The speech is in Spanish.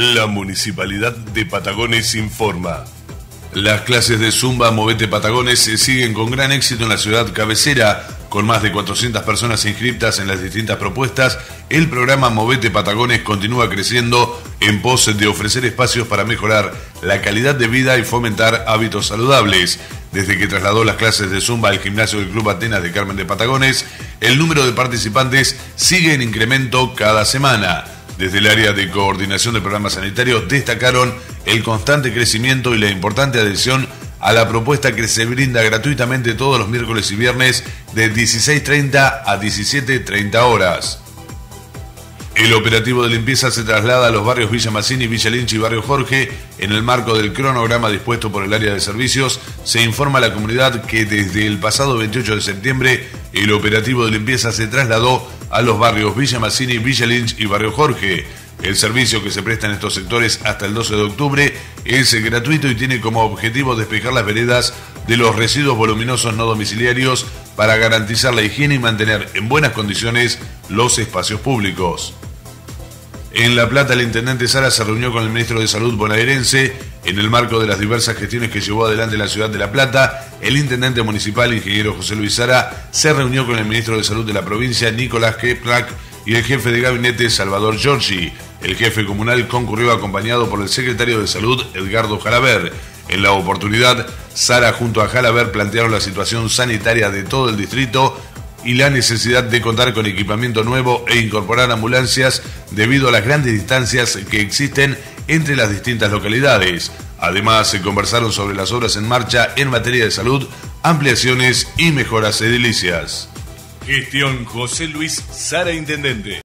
La Municipalidad de Patagones informa. Las clases de Zumba Movete Patagones se siguen con gran éxito en la ciudad cabecera. Con más de 400 personas inscritas en las distintas propuestas, el programa Movete Patagones continúa creciendo en pos de ofrecer espacios para mejorar la calidad de vida y fomentar hábitos saludables. Desde que trasladó las clases de Zumba al gimnasio del Club Atenas de Carmen de Patagones, el número de participantes sigue en incremento cada semana. Desde el área de coordinación de programas sanitarios destacaron el constante crecimiento y la importante adhesión a la propuesta que se brinda gratuitamente todos los miércoles y viernes de 16.30 a 17.30 horas. El operativo de limpieza se traslada a los barrios Villa Massini, Villa Lynch y Barrio Jorge. En el marco del cronograma dispuesto por el área de servicios, se informa a la comunidad que desde el pasado 28 de septiembre el operativo de limpieza se trasladó a los barrios Villa Massini, Villa Lynch y Barrio Jorge. El servicio que se presta en estos sectores hasta el 12 de octubre es gratuito y tiene como objetivo despejar las veredas de los residuos voluminosos no domiciliarios para garantizar la higiene y mantener en buenas condiciones los espacios públicos. En La Plata, el intendente Sara se reunió con el ministro de Salud bonaerense en el marco de las diversas gestiones que llevó adelante la ciudad de La Plata. El intendente municipal, ingeniero José Luis Sara, se reunió con el ministro de Salud de la provincia, Nicolás Keplak, y el jefe de gabinete, Salvador Giorgi. El jefe comunal concurrió acompañado por el secretario de Salud, Edgardo Jalaber. En la oportunidad, Sara junto a Jalaber plantearon la situación sanitaria de todo el distrito y la necesidad de contar con equipamiento nuevo e incorporar ambulancias debido a las grandes distancias que existen entre las distintas localidades. Además, se conversaron sobre las obras en marcha en materia de salud, ampliaciones y mejoras edilicias. Gestión José Luis Sara Intendente.